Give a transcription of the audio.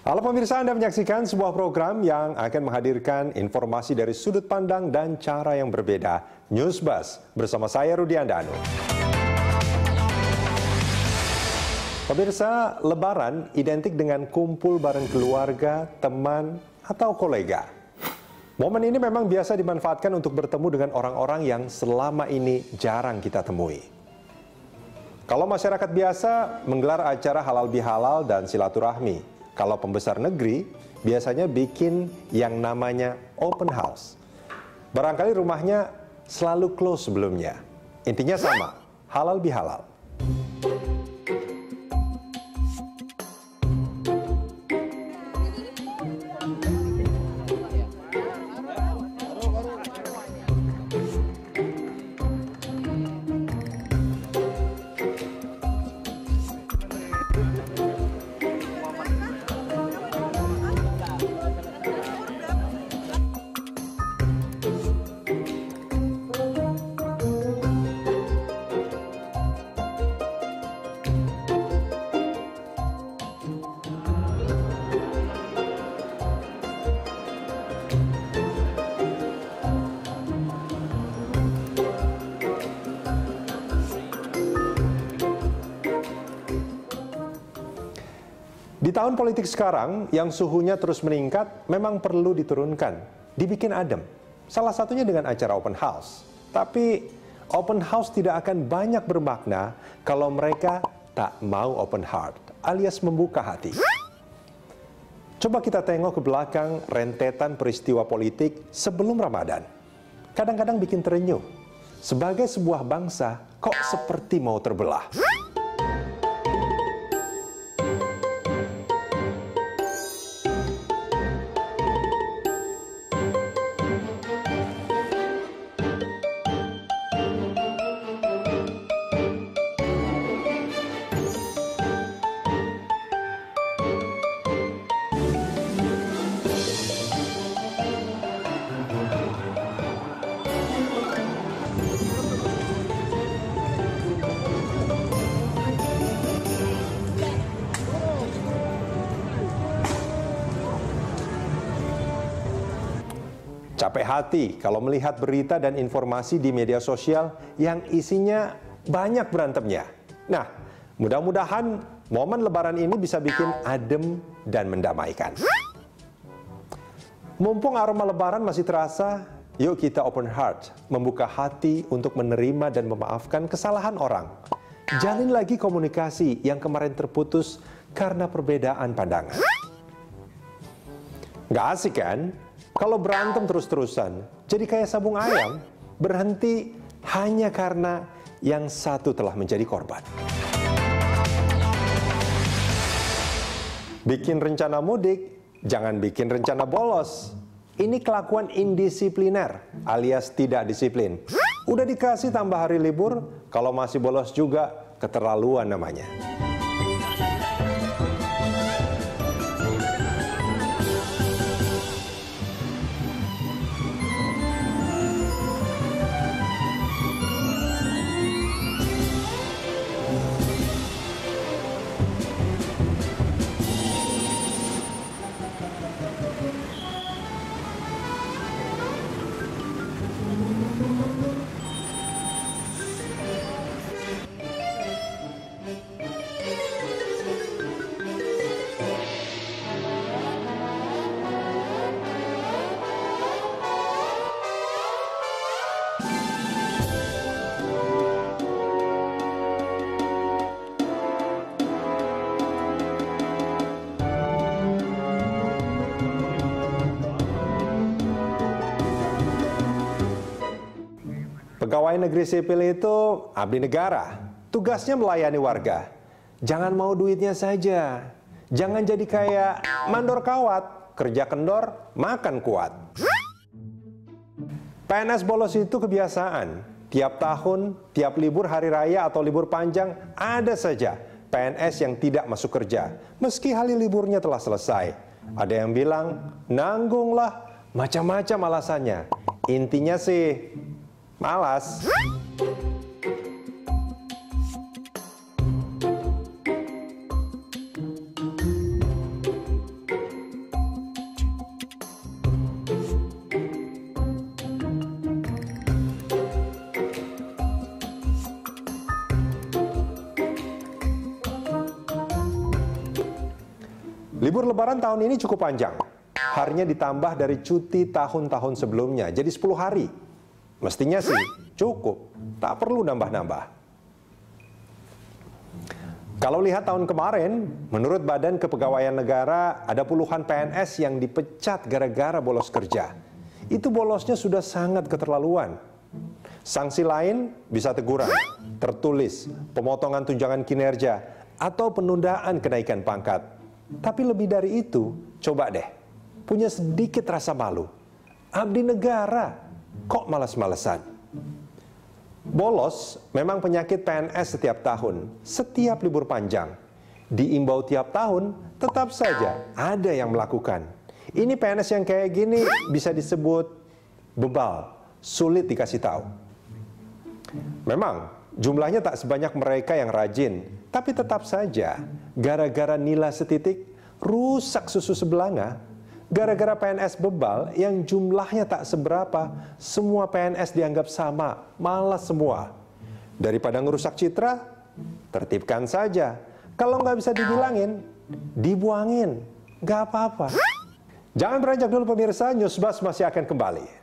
Halo pemirsa, Anda menyaksikan sebuah program yang akan menghadirkan informasi dari sudut pandang dan cara yang berbeda. News Bus bersama saya Rudi Andanu. Pemirsa, lebaran identik dengan kumpul bareng keluarga, teman, atau kolega. Momen ini memang biasa dimanfaatkan untuk bertemu dengan orang-orang yang selama ini jarang kita temui. Kalau masyarakat biasa menggelar acara halal bihalal dan silaturahmi, kalau pembesar negeri biasanya bikin yang namanya open house. Barangkali rumahnya selalu close sebelumnya. Intinya sama, halal bihalal. Tahun politik sekarang, yang suhunya terus meningkat, memang perlu diturunkan, dibikin adem. Salah satunya dengan acara open house. Tapi open house tidak akan banyak bermakna kalau mereka tak mau open heart, alias membuka hati. Coba kita tengok ke belakang rentetan peristiwa politik sebelum Ramadan. Kadang-kadang bikin terenyuh. Sebagai sebuah bangsa, kok seperti mau terbelah. Capek hati kalau melihat berita dan informasi di media sosial yang isinya banyak berantemnya. Nah, mudah-mudahan momen lebaran ini bisa bikin adem dan mendamaikan. Mumpung aroma lebaran masih terasa, yuk kita open heart, membuka hati untuk menerima dan memaafkan kesalahan orang. Jalin lagi komunikasi yang kemarin terputus karena perbedaan pandangan. Gak asik kan? Kalau berantem terus-terusan, jadi kayak sabung ayam, berhenti hanya karena yang satu telah menjadi korban. Bikin rencana mudik, jangan bikin rencana bolos. Ini kelakuan indisipliner alias tidak disiplin. Udah dikasih tambah hari libur, kalau masih bolos juga keterlaluan namanya. Pegawai negeri sipil itu abdi negara, tugasnya melayani warga. Jangan mau duitnya saja. Jangan jadi kayak mandor kawat, kerja kendor, makan kuat. PNS bolos itu kebiasaan. Tiap tahun, tiap libur hari raya atau libur panjang, ada saja PNS yang tidak masuk kerja. Meski hari liburnya telah selesai. Ada yang bilang, nanggunglah, macam-macam alasannya. Intinya sih, Malas. Libur lebaran tahun ini cukup panjang. Harinya ditambah dari cuti tahun-tahun sebelumnya, jadi 10 hari. Mestinya sih cukup, tak perlu nambah-nambah. Kalau lihat tahun kemarin, menurut Badan Kepegawaian Negara, ada puluhan PNS yang dipecat gara-gara bolos kerja. Itu bolosnya sudah sangat keterlaluan. Sanksi lain bisa teguran, tertulis, pemotongan tunjangan kinerja, atau penundaan kenaikan pangkat. Tapi lebih dari itu, coba deh, punya sedikit rasa malu. Abdi negara, kok malas-malesan? Bolos memang penyakit PNS setiap tahun, setiap libur panjang. Diimbau tiap tahun, tetap saja ada yang melakukan. Ini PNS yang kayak gini bisa disebut bebal, sulit dikasih tahu. Memang jumlahnya tak sebanyak mereka yang rajin, tapi tetap saja gara-gara nila setitik rusak susu sebelanga Gara-gara PNS bebal yang jumlahnya tak seberapa, semua PNS dianggap sama, malas semua. Daripada ngerusak citra, tertibkan saja. Kalau nggak bisa dibilangin, dibuangin. Nggak apa-apa. Jangan beranjak dulu pemirsa, Newsbus masih akan kembali.